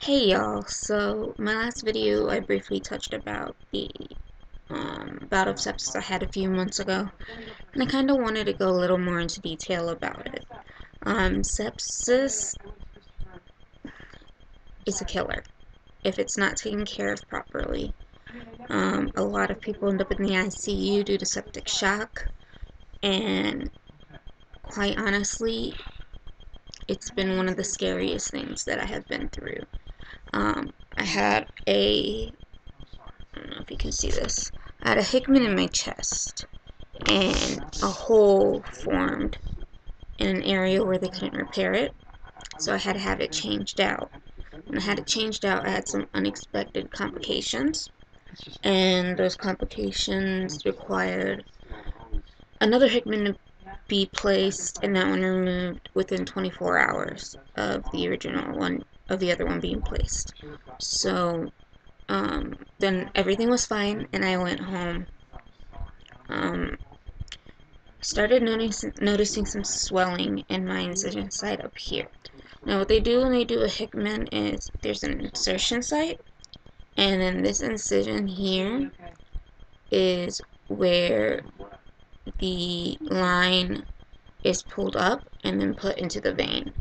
Hey y'all, so my last video I briefly touched about the um, bout of sepsis I had a few months ago, and I kind of wanted to go a little more into detail about it. Um, sepsis is a killer if it's not taken care of properly. Um, a lot of people end up in the ICU due to septic shock, and quite honestly, it's been one of the scariest things that I have been through. Um, I had a, I don't know if you can see this, I had a Hickman in my chest, and a hole formed in an area where they couldn't repair it, so I had to have it changed out. When I had it changed out, I had some unexpected complications, and those complications required another Hickman be placed and that one removed within 24 hours of the original one of the other one being placed. So um, then everything was fine, and I went home. Um, started noticing noticing some swelling in my incision site up here. Now, what they do when they do a Hickman is there's an insertion site, and then this incision here is where the line is pulled up and then put into the vein,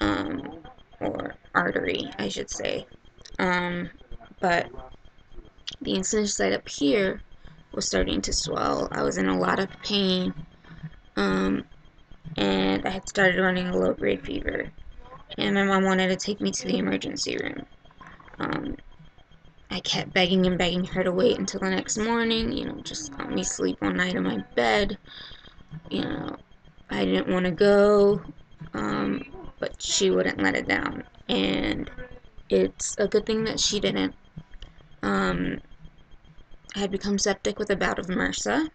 um, or artery, I should say. Um, but the incision site up here was starting to swell. I was in a lot of pain, um, and I had started running a low grade fever. And my mom wanted to take me to the emergency room. I kept begging and begging her to wait until the next morning, you know, just let me sleep one night in my bed. You know, I didn't want to go, um, but she wouldn't let it down. And it's a good thing that she didn't. Um, I had become septic with a bout of MRSA,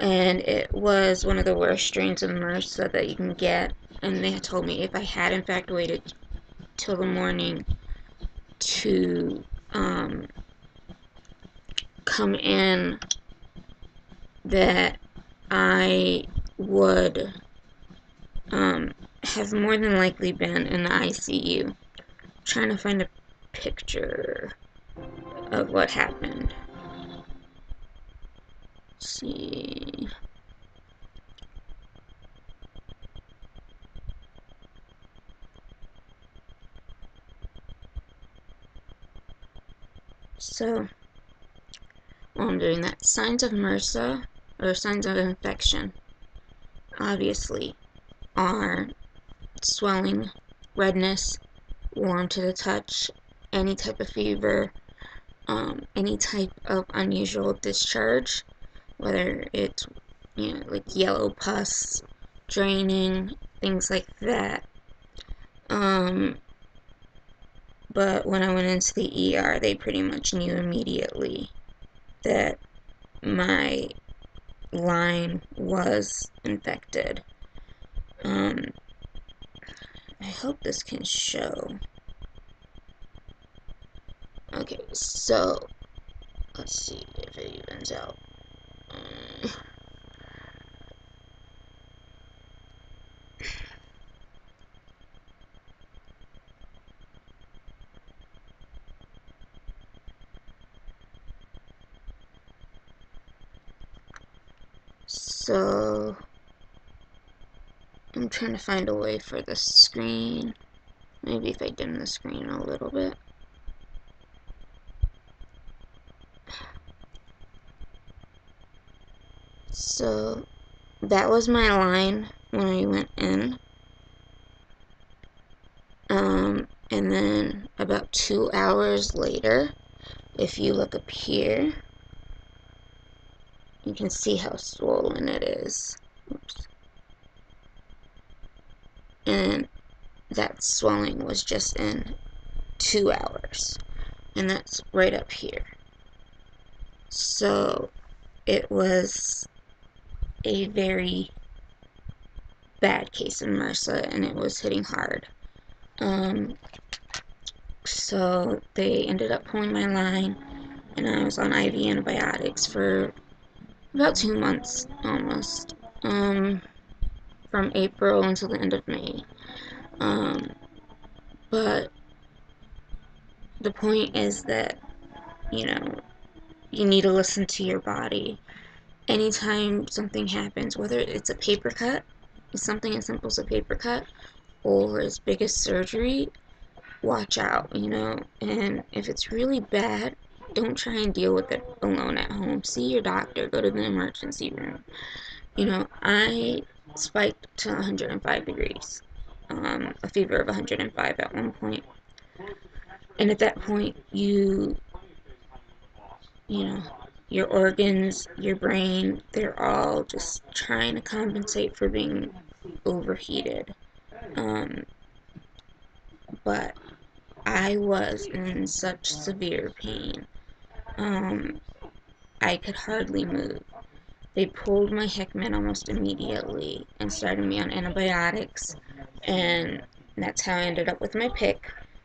and it was one of the worst strains of MRSA that you can get. And they had told me if I had in fact waited till the morning to um, come in, that I would um, have more than likely been in the ICU. Trying to find a picture of what happened. Let's see. So, while I'm doing that, signs of MRSA, or signs of infection, obviously, are swelling, redness, warm to the touch, any type of fever, um, any type of unusual discharge, whether it's you know like yellow pus, draining, things like that. Um, but when I went into the ER, they pretty much knew immediately that my line was infected. Um, I hope this can show. Okay, so let's see if it evens out. Um, so I'm trying to find a way for the screen. Maybe if I dim the screen a little bit. So that was my line when I went in. Um, and then about two hours later, if you look up here, you can see how swollen it is. Oops. And that swelling was just in two hours. And that's right up here. So it was a very bad case of MRSA and it was hitting hard. Um, so they ended up pulling my line and I was on IV antibiotics for about two months almost. Um, from April until the end of May. Um, but the point is that, you know, you need to listen to your body. Anytime something happens, whether it's a paper cut, something as simple as a paper cut, or as big as surgery, watch out, you know. And if it's really bad, don't try and deal with it alone at home. See your doctor, go to the emergency room. You know, I spiked to 105 degrees, um, a fever of 105 at one point. And at that point, you, you know, your organs, your brain, they're all just trying to compensate for being overheated. Um, but I was in such severe pain. Um, I could hardly move. They pulled my Hickman almost immediately and started me on antibiotics, and that's how I ended up with my PICC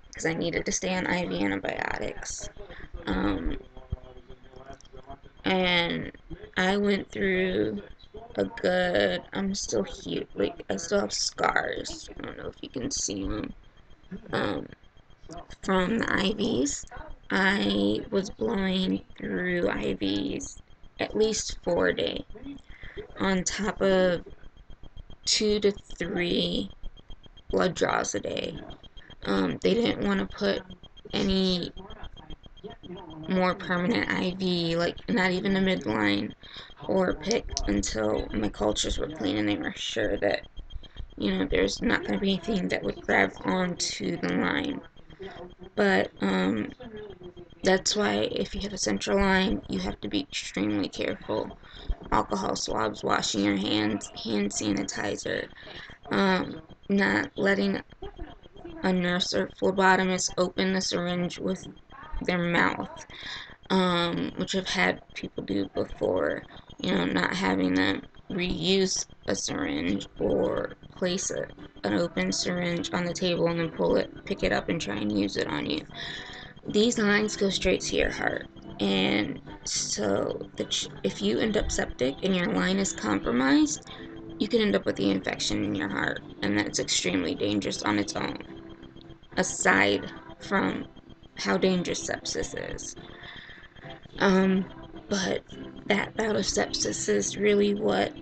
because I needed to stay on IV antibiotics. Um, and I went through a good. I'm still here. Like I still have scars. I don't know if you can see them. Um, from the IVs. I was blowing through IVs at least four a day, on top of two to three blood draws a day. Um, they didn't want to put any more permanent IV, like not even a midline or a PICC, until my cultures were clean and they were sure that, you know, there's not going to be anything that would grab onto the line. But um, that's why if you have a central line, you have to be extremely careful. Alcohol swabs, washing your hands, hand sanitizer, um, not letting a nurse or phlebotomist open the syringe with their mouth, um, which I've had people do before. You know, not having them reuse a syringe or place a, an open syringe on the table and then pull it, pick it up, and try and use it on you. These lines go straight to your heart. And so, if you end up septic and your line is compromised, you can end up with the infection in your heart, and that's extremely dangerous on its own, aside from how dangerous sepsis is. Um, but that bout of sepsis is really what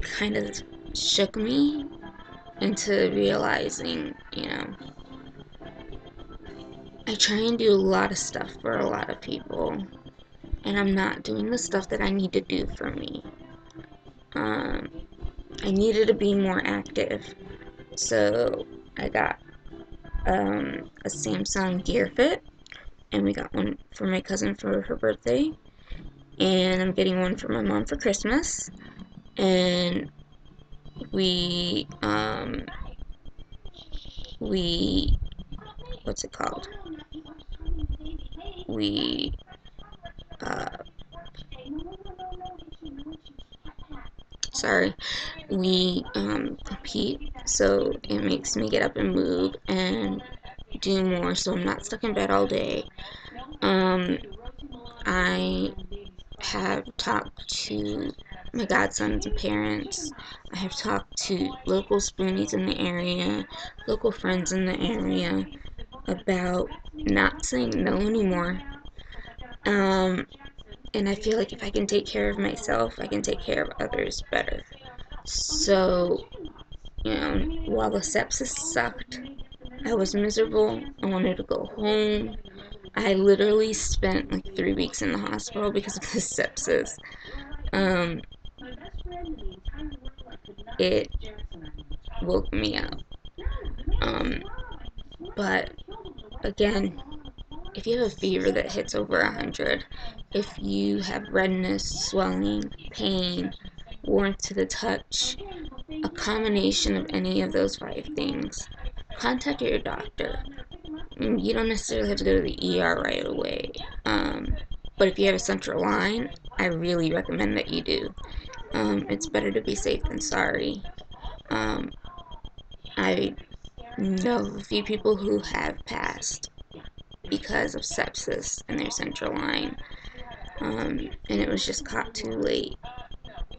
kind of shook me into realizing, you know, I try and do a lot of stuff for a lot of people, and I'm not doing the stuff that I need to do for me. Um, I needed to be more active, so I got um, a Samsung Gear Fit, and we got one for my cousin for her birthday, and I'm getting one for my mom for Christmas, and we um, we what's it called? We uh, sorry, we um, compete, so it makes me get up and move and do more, so I'm not stuck in bed all day. Um, I have talked to my godson's parents. I have talked to local spoonies in the area, local friends in the area about not saying no anymore. Um, and I feel like if I can take care of myself, I can take care of others better. So, you know, while the sepsis sucked, I was miserable. I wanted to go home. I literally spent like three weeks in the hospital because of the sepsis. Um, it woke me up. Um, but again, if you have a fever that hits over 100, if you have redness, swelling, pain, warmth to the touch, a combination of any of those five things, contact your doctor. Mm, you don't necessarily have to go to the ER right away. Um, but if you have a central line, I really recommend that you do. Um, it's better to be safe than sorry. Um, I know a few people who have passed because of sepsis in their central line, um, and it was just caught too late.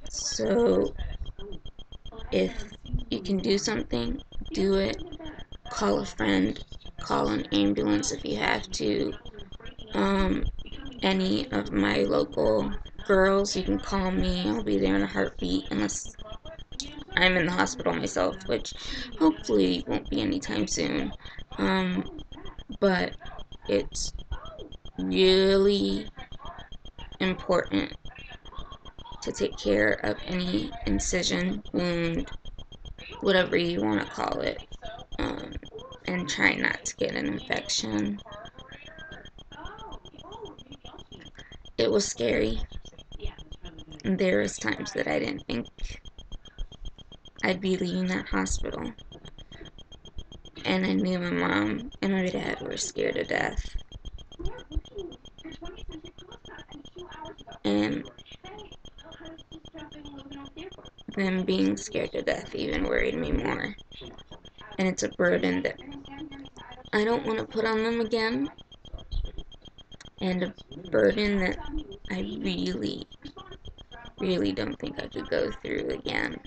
So, if you can do something, do it. Call a friend, call an ambulance if you have to. Um, any of my local girls, you can call me. I'll be there in a heartbeat unless I'm in the hospital myself, which hopefully won't be anytime soon. Um, but it's really important to take care of any incision, wound, whatever you want to call it, um, and try not to get an infection. It was scary. There was times that I didn't think I'd be leaving that hospital. And I knew my mom and my dad were scared to death. And them being scared to death even worried me more. And it's a burden that I don't want to put on them again. And a burden that I really, really don't think I could go through again.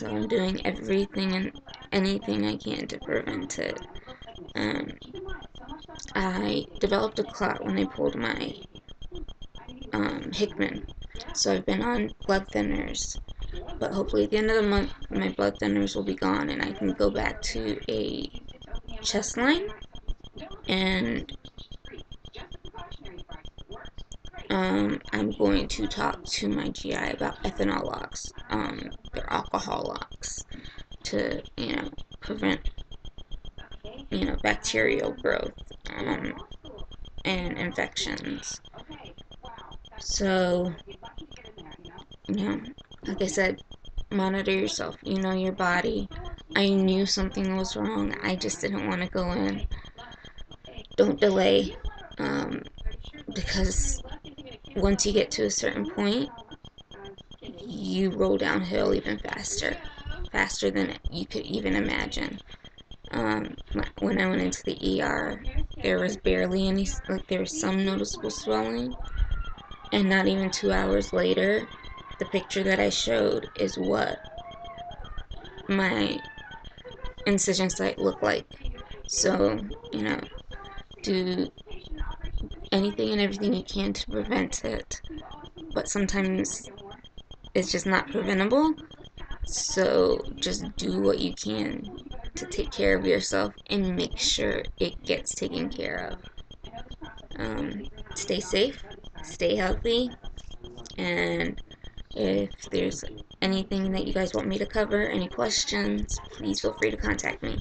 So I'm doing everything and anything I can to prevent it. Um, I developed a clot when they pulled my um, Hickman. So I've been on blood thinners. But hopefully at the end of the month, my blood thinners will be gone and I can go back to a chest line. And um, I'm going to talk to my GI about ethanol locks, um, their alcohol locks, to, you know, prevent, you know, bacterial growth um, and infections. So, you know, like I said, monitor yourself. You know your body. I knew something was wrong. I just didn't want to go in. Don't delay. Um, because once you get to a certain point, you roll downhill even faster. Faster than you could even imagine. Um, when I went into the ER, there was barely any, like, there was some noticeable swelling. And not even two hours later, the picture that I showed is what my incision site looked like. So, you know, do anything and everything you can to prevent it. But sometimes it's just not preventable. So just do what you can to take care of yourself and make sure it gets taken care of. Um, stay safe, stay healthy, and if there's anything that you guys want me to cover, any questions, please feel free to contact me.